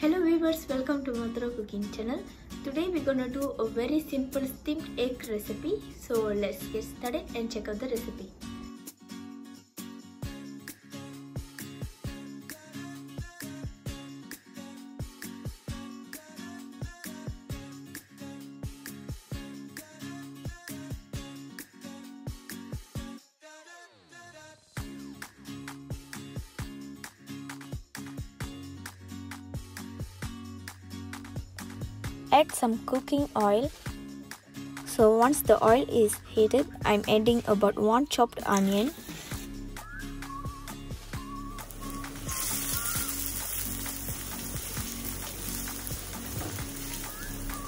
Hello viewers, welcome to Maturah cooking channel. Today we're gonna do a very simple steamed egg recipe. So let's get started and check out the recipe. Add some cooking oil. So once the oil is heated, I'm adding about 1 chopped onion.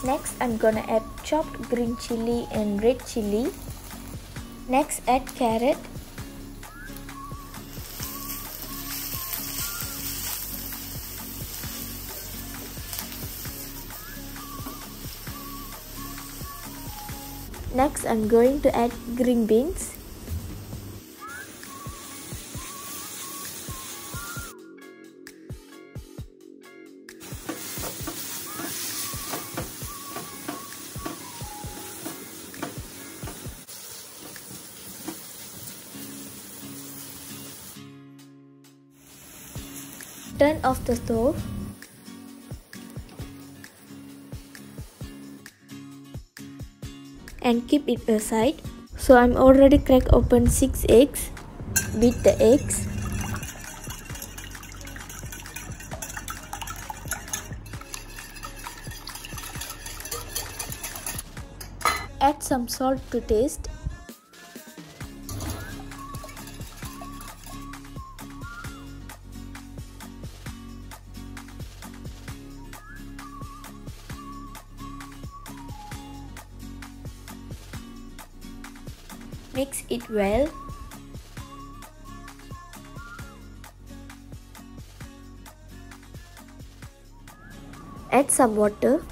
Next I'm gonna add chopped green chili and red chili. Next add carrot Next I'm going to add green beans. Turn off the stove. And keep it aside. So I'm already cracked open 6 eggs. Beat the eggs. Add some salt to taste. Mix it well. Add some water.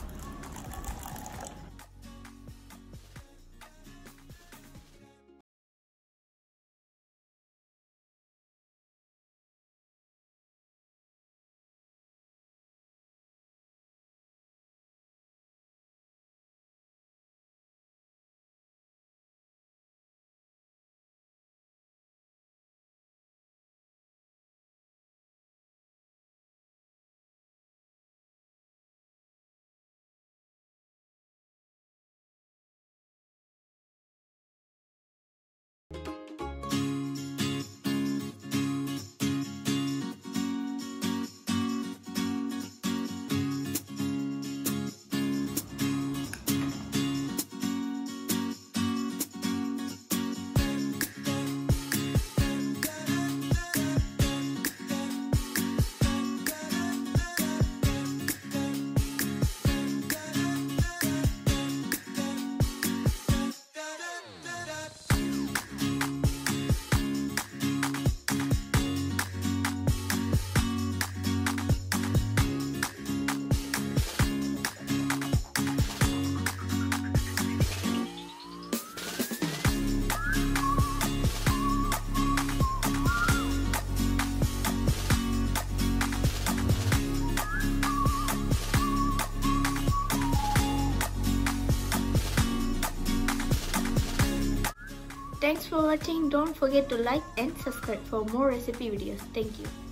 Thanks for watching. Don't forget to like and subscribe for more recipe videos. Thank you.